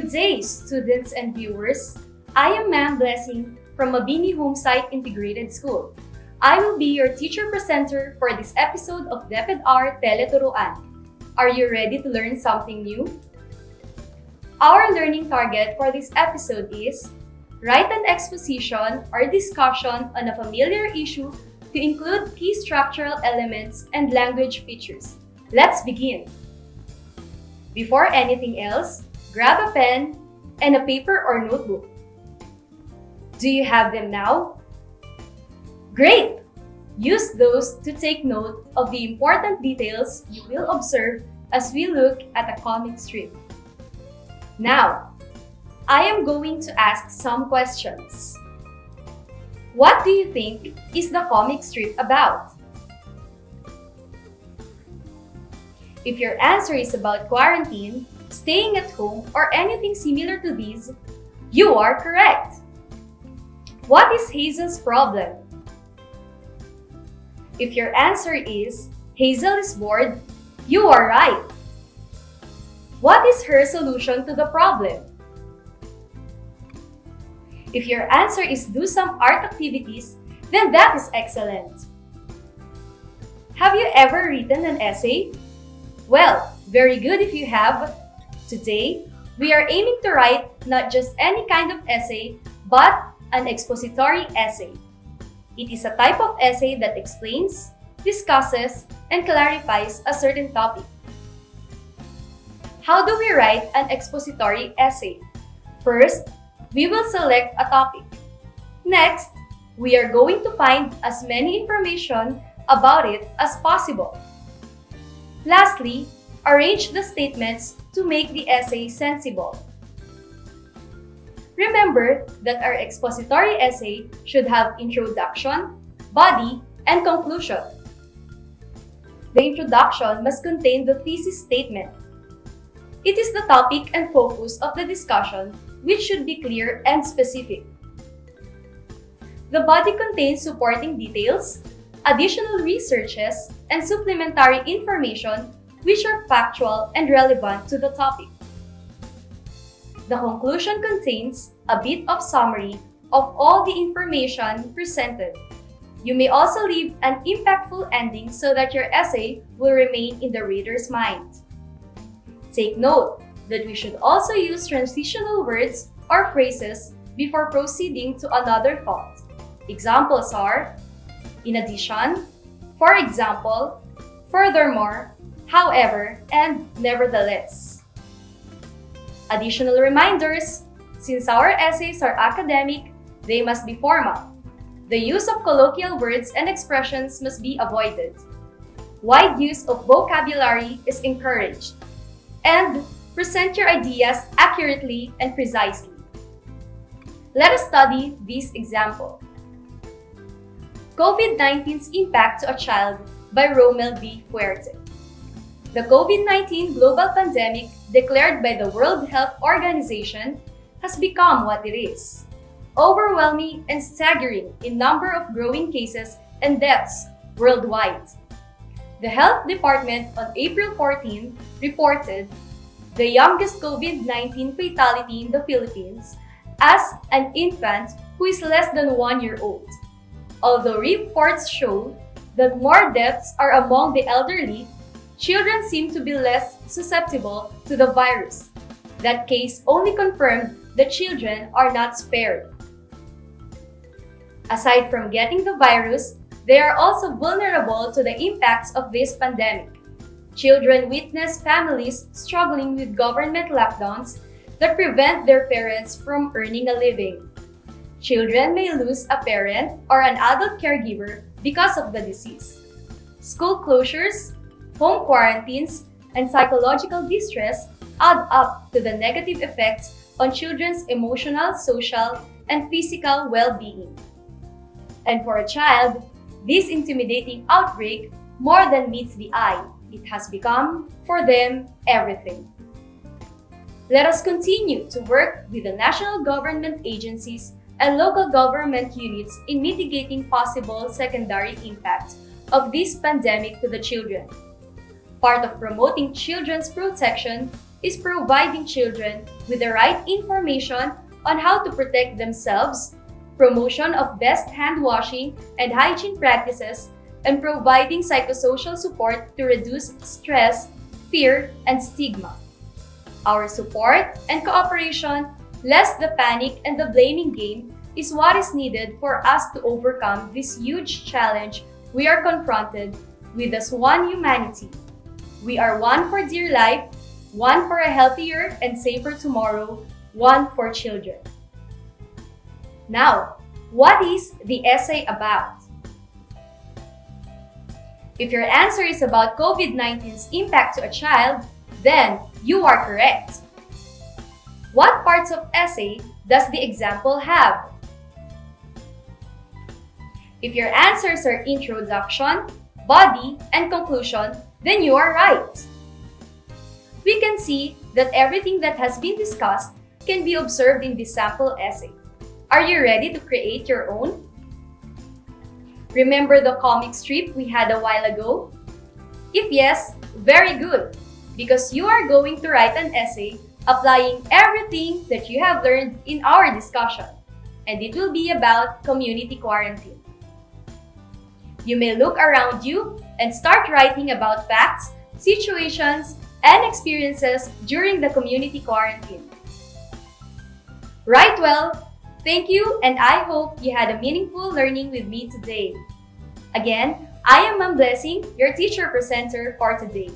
Good day, students and viewers. I am Ma'am Blessing from Mabini Homesite Integrated School. I will be your teacher presenter for this episode of DepEd R Teleturuan. Are you ready to learn something new? Our learning target for this episode is write an exposition or discussion on a familiar issue to include key structural elements and language features. Let's begin. Before anything else, grab a pen and a paper or notebook. Do you have them now? Great! Use those to take note of the important details you will observe as we look at a comic strip. Now, I am going to ask some questions. What do you think is the comic strip about? If your answer is about quarantine, staying at home, or anything similar to these, you are correct. What is Hazel's problem? If your answer is Hazel is bored, you are right. What is her solution to the problem? If your answer is do some art activities, then that is excellent. Have you ever written an essay? Well, very good if you have. Today, we are aiming to write not just any kind of essay, but an expository essay. It is a type of essay that explains, discusses, and clarifies a certain topic. How do we write an expository essay? First, we will select a topic. Next, we are going to find as many information about it as possible. Lastly, arrange the statements to make the essay sensible. Remember that our expository essay should have introduction, body, and conclusion. The introduction must contain the thesis statement. It is the topic and focus of the discussion which should be clear and specific. The body contains supporting details, additional researches, and supplementary information which are factual and relevant to the topic. The conclusion contains a bit of summary of all the information presented. You may also leave an impactful ending so that your essay will remain in the reader's mind. Take note that we should also use transitional words or phrases before proceeding to another thought. Examples are in addition, for example, furthermore, however, and nevertheless. Additional reminders since our essays are academic, they must be formal. The use of colloquial words and expressions must be avoided. Wide use of vocabulary is encouraged. And present your ideas accurately and precisely. Let us study this example. COVID-19's impact to a child by Romel B. Fuerte. The COVID-19 global pandemic declared by the World Health Organization has become what it is. Overwhelming and staggering in number of growing cases and deaths worldwide. The Health Department on April 14 reported the youngest COVID-19 fatality in the Philippines as an infant who is less than one year old. Although reports show that more deaths are among the elderly, children seem to be less susceptible to the virus. That case only confirmed that children are not spared. Aside from getting the virus, they are also vulnerable to the impacts of this pandemic. Children witness families struggling with government lockdowns that prevent their parents from earning a living. Children may lose a parent or an adult caregiver because of the disease. School closures, home quarantines, and psychological distress add up to the negative effects on children's emotional, social, and physical well-being. And for a child, this intimidating outbreak more than meets the eye it has become, for them, everything. Let us continue to work with the national government agencies and local government units in mitigating possible secondary impact of this pandemic to the children. Part of promoting children's protection is providing children with the right information on how to protect themselves, promotion of best hand washing and hygiene practices, and providing psychosocial support to reduce stress, fear, and stigma. Our support and cooperation, less the panic and the blaming game, is what is needed for us to overcome this huge challenge we are confronted with as one humanity. We are one for dear life, one for a healthier and safer tomorrow, one for children. Now, what is the essay about? If your answer is about COVID 19's impact to a child, then you are correct. What parts of essay does the example have? If your answers are introduction, body, and conclusion, then you are right. We can see that everything that has been discussed can be observed in this sample essay. Are you ready to create your own? Remember the comic strip we had a while ago? If yes, very good, because you are going to write an essay applying everything that you have learned in our discussion, and it will be about community quarantine. You may look around you and start writing about facts, situations, and experiences during the community quarantine. Write well Thank you, and I hope you had a meaningful learning with me today. Again, I am Ma'am Blessing, your teacher presenter for today.